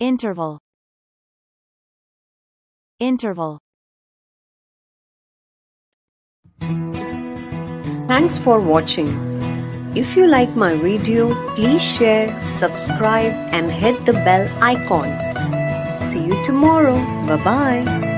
interval interval Thanks for watching. If you like my video, please share, subscribe and hit the bell icon. See you tomorrow. Bye bye.